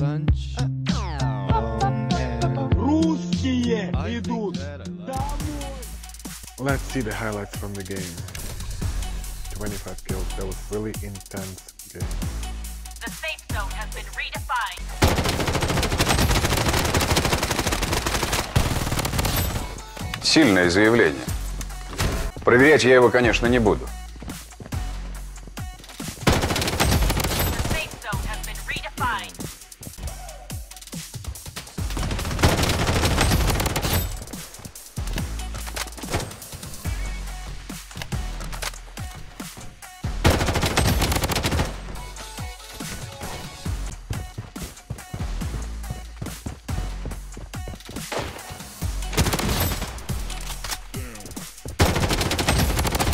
lunch. Oh. Русские идут. Let's see the highlights from the game. 25 kills. That was really intense game. The safe zone has been redefined. Сильное заявление. Проверять я его, конечно, не буду.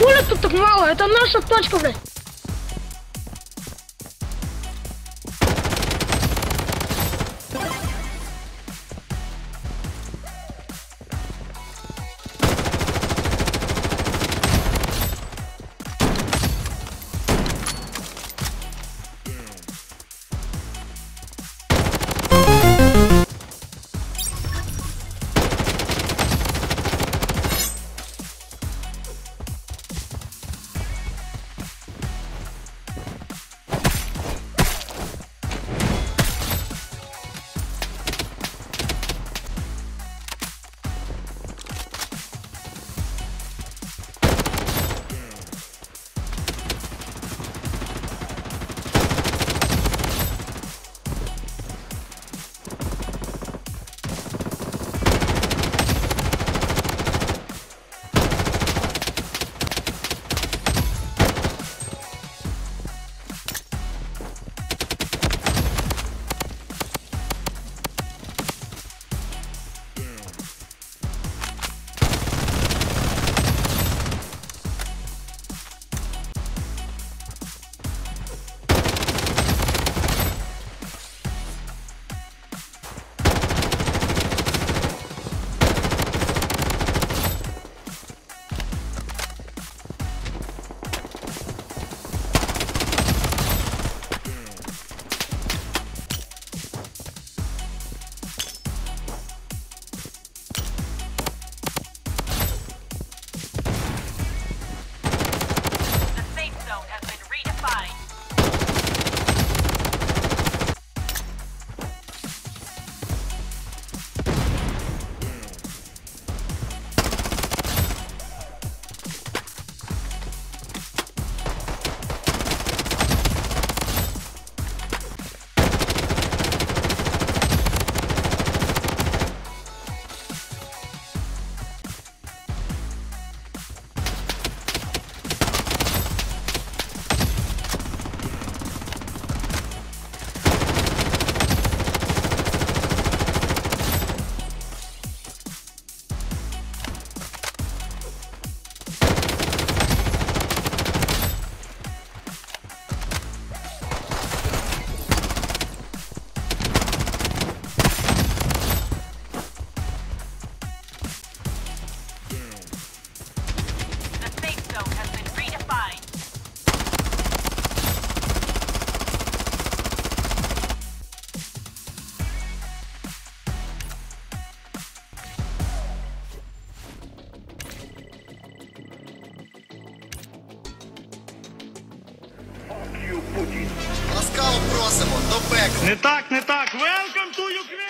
Хули тут так мало? Это наша точка, блядь. Не так, не так. Welcome to Ukraine!